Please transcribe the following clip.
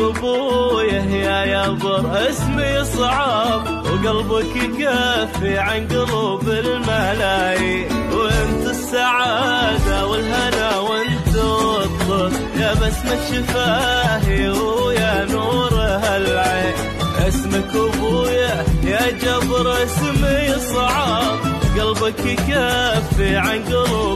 ابويه يا يبر اسمي صعب وقلبك يكفي عن قلوب الملايين. وأنت السعادة والهنا وأنت الطب يا بسمة شفاهي ويا نور هالعين. اسمك ابويا يا جبر اسمي صعب قلبك يكفي عن قلوب